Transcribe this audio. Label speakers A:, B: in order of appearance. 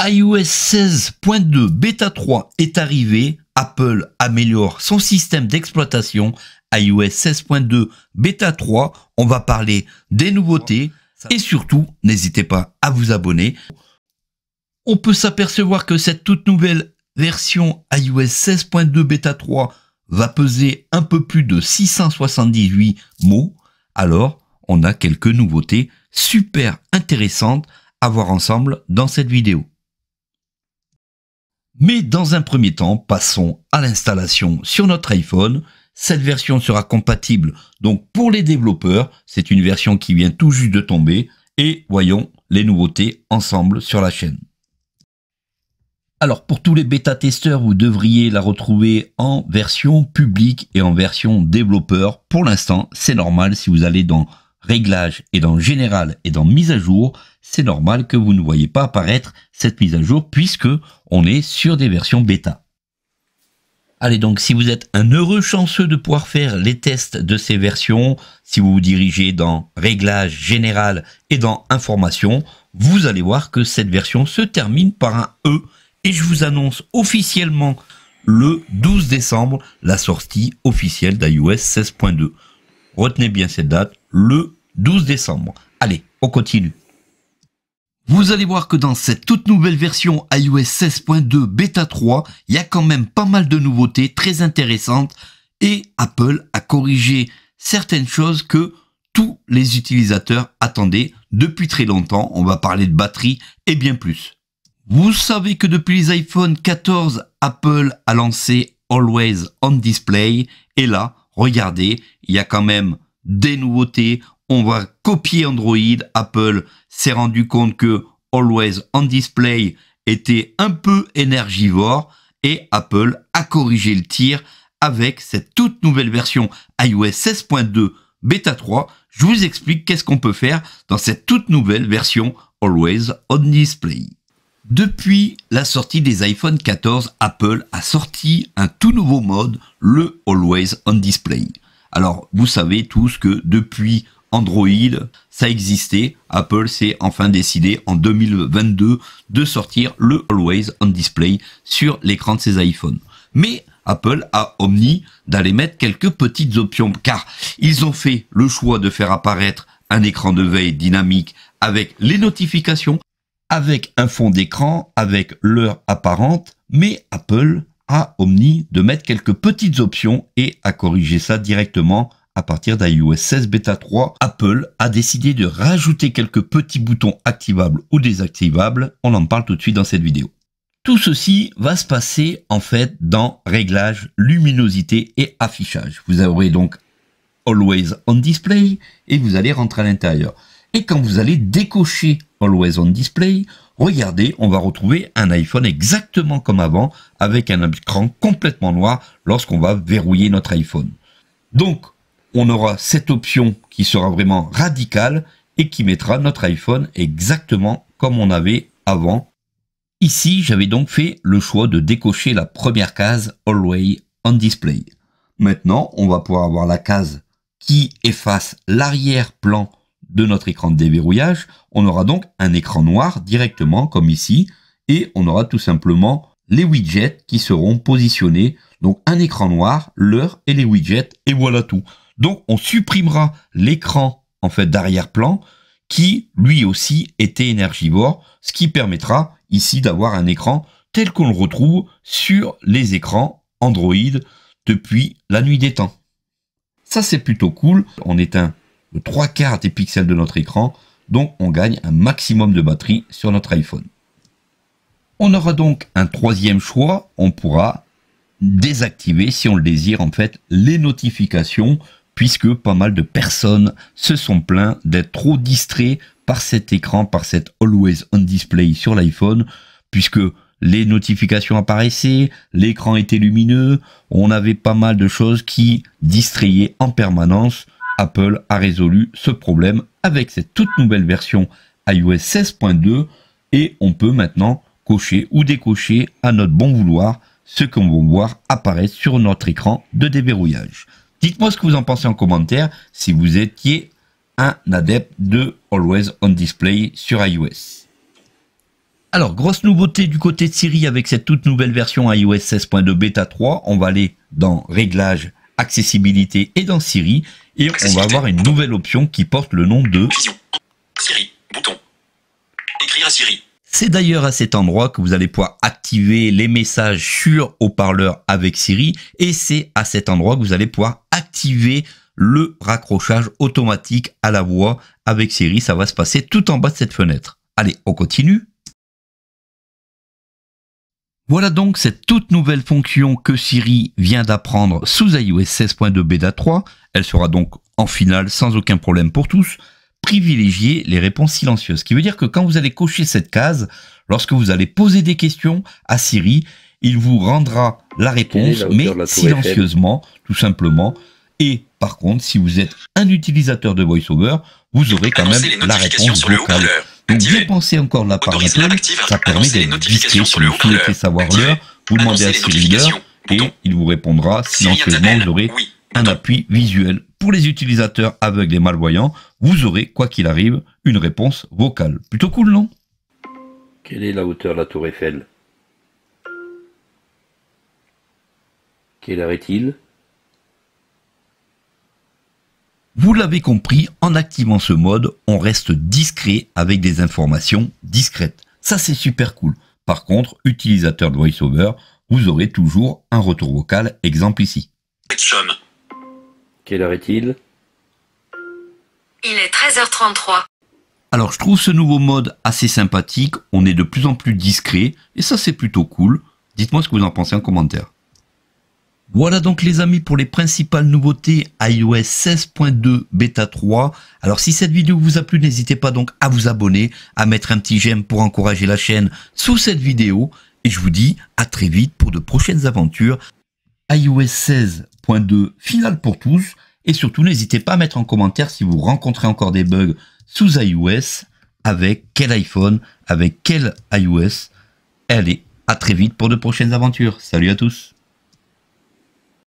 A: iOS 16.2 Beta 3 est arrivé, Apple améliore son système d'exploitation. iOS 16.2 Beta 3, on va parler des nouveautés et surtout, n'hésitez pas à vous abonner. On peut s'apercevoir que cette toute nouvelle version iOS 16.2 Beta 3 va peser un peu plus de 678 mots. Alors, on a quelques nouveautés super intéressantes à voir ensemble dans cette vidéo. Mais dans un premier temps, passons à l'installation sur notre iPhone. Cette version sera compatible donc pour les développeurs. C'est une version qui vient tout juste de tomber. Et voyons les nouveautés ensemble sur la chaîne. Alors pour tous les bêta-testeurs, vous devriez la retrouver en version publique et en version développeur. Pour l'instant, c'est normal si vous allez dans réglages et dans général et dans mise à jour, c'est normal que vous ne voyez pas apparaître cette mise à jour puisque on est sur des versions bêta. Allez donc, si vous êtes un heureux chanceux de pouvoir faire les tests de ces versions, si vous vous dirigez dans Réglages général et dans Information, vous allez voir que cette version se termine par un E et je vous annonce officiellement le 12 décembre la sortie officielle d'iOS 16.2. Retenez bien cette date, le 12 décembre. Allez, on continue. Vous allez voir que dans cette toute nouvelle version iOS 16.2 Beta 3, il y a quand même pas mal de nouveautés très intéressantes et Apple a corrigé certaines choses que tous les utilisateurs attendaient depuis très longtemps. On va parler de batterie et bien plus. Vous savez que depuis les iPhone 14, Apple a lancé Always on Display et là, regardez, il y a quand même des nouveautés on va copier Android. Apple s'est rendu compte que Always on Display était un peu énergivore et Apple a corrigé le tir avec cette toute nouvelle version iOS 16.2 Beta 3. Je vous explique qu'est-ce qu'on peut faire dans cette toute nouvelle version Always on Display. Depuis la sortie des iPhone 14, Apple a sorti un tout nouveau mode, le Always on Display. Alors, vous savez tous que depuis Android, ça existait. Apple s'est enfin décidé en 2022 de sortir le Always on Display sur l'écran de ses iPhones. Mais Apple a omis d'aller mettre quelques petites options car ils ont fait le choix de faire apparaître un écran de veille dynamique avec les notifications, avec un fond d'écran, avec l'heure apparente, mais Apple a omis de mettre quelques petites options et a corrigé ça directement à partir d'iOS 16 Beta 3, Apple a décidé de rajouter quelques petits boutons activables ou désactivables. On en parle tout de suite dans cette vidéo. Tout ceci va se passer en fait dans réglage, luminosité et affichage. Vous aurez donc Always on Display et vous allez rentrer à l'intérieur. Et quand vous allez décocher Always on Display, regardez, on va retrouver un iPhone exactement comme avant avec un écran complètement noir lorsqu'on va verrouiller notre iPhone. Donc, on aura cette option qui sera vraiment radicale et qui mettra notre iPhone exactement comme on avait avant. Ici, j'avais donc fait le choix de décocher la première case Always on Display. Maintenant, on va pouvoir avoir la case qui efface l'arrière-plan de notre écran de déverrouillage. On aura donc un écran noir directement comme ici et on aura tout simplement les widgets qui seront positionnés. Donc un écran noir, l'heure et les widgets et voilà tout. Donc on supprimera l'écran en fait d'arrière-plan qui lui aussi était énergivore, ce qui permettra ici d'avoir un écran tel qu'on le retrouve sur les écrans Android depuis la nuit des temps. Ça c'est plutôt cool, on éteint le trois quarts des pixels de notre écran, donc on gagne un maximum de batterie sur notre iPhone. On aura donc un troisième choix, on pourra désactiver si on le désire en fait les notifications puisque pas mal de personnes se sont plaints d'être trop distraits par cet écran, par cet Always On Display sur l'iPhone, puisque les notifications apparaissaient, l'écran était lumineux, on avait pas mal de choses qui distrayaient en permanence. Apple a résolu ce problème avec cette toute nouvelle version iOS 16.2 et on peut maintenant cocher ou décocher à notre bon vouloir ce qu'on va voir apparaître sur notre écran de déverrouillage. Dites-moi ce que vous en pensez en commentaire si vous étiez un adepte de Always on Display sur iOS. Alors, grosse nouveauté du côté de Siri avec cette toute nouvelle version iOS 16.2 bêta 3. On va aller dans Réglages, Accessibilité et dans Siri. Et on va avoir une nouvelle option qui porte le nom de
B: Vision. Siri. Bouton. Écrire à Siri.
A: C'est d'ailleurs à cet endroit que vous allez pouvoir activer les messages sur haut-parleur avec Siri et c'est à cet endroit que vous allez pouvoir activer le raccrochage automatique à la voix avec Siri. Ça va se passer tout en bas de cette fenêtre. Allez, on continue. Voilà donc cette toute nouvelle fonction que Siri vient d'apprendre sous iOS 16.2 bêta 3. Elle sera donc en finale sans aucun problème pour tous. Privilégier les réponses silencieuses. Ce qui veut dire que quand vous allez cocher cette case, lorsque vous allez poser des questions à Siri, il vous rendra la réponse, mais silencieusement, tout simplement. Et par contre, si vous êtes un utilisateur de VoiceOver, vous aurez quand même la réponse vocale. Donc bien penser encore la part ça permet d'être discret. Si vous souhaitez savoir l'heure, vous demandez à Siri l'heure et il vous répondra silencieusement, vous aurez un appui visuel. Pour les utilisateurs aveugles et malvoyants, vous aurez, quoi qu'il arrive, une réponse vocale. Plutôt cool, non?
C: Quelle est la hauteur de la tour Eiffel? Quelle heure est-il?
A: Vous l'avez compris, en activant ce mode, on reste discret avec des informations discrètes. Ça, c'est super cool. Par contre, utilisateur de VoiceOver, vous aurez toujours un retour vocal, exemple ici.
C: Quelle heure est-il?
D: Il est 13h33.
A: Alors, je trouve ce nouveau mode assez sympathique. On est de plus en plus discret et ça, c'est plutôt cool. Dites-moi ce que vous en pensez en commentaire. Voilà donc les amis pour les principales nouveautés iOS 16.2 bêta 3. Alors si cette vidéo vous a plu, n'hésitez pas donc à vous abonner, à mettre un petit j'aime pour encourager la chaîne sous cette vidéo. Et je vous dis à très vite pour de prochaines aventures iOS 16.2 finale pour tous. Et surtout n'hésitez pas à mettre en commentaire si vous rencontrez encore des bugs sous iOS, avec quel iPhone, avec quel iOS. Allez, à très vite pour de prochaines aventures. Salut à tous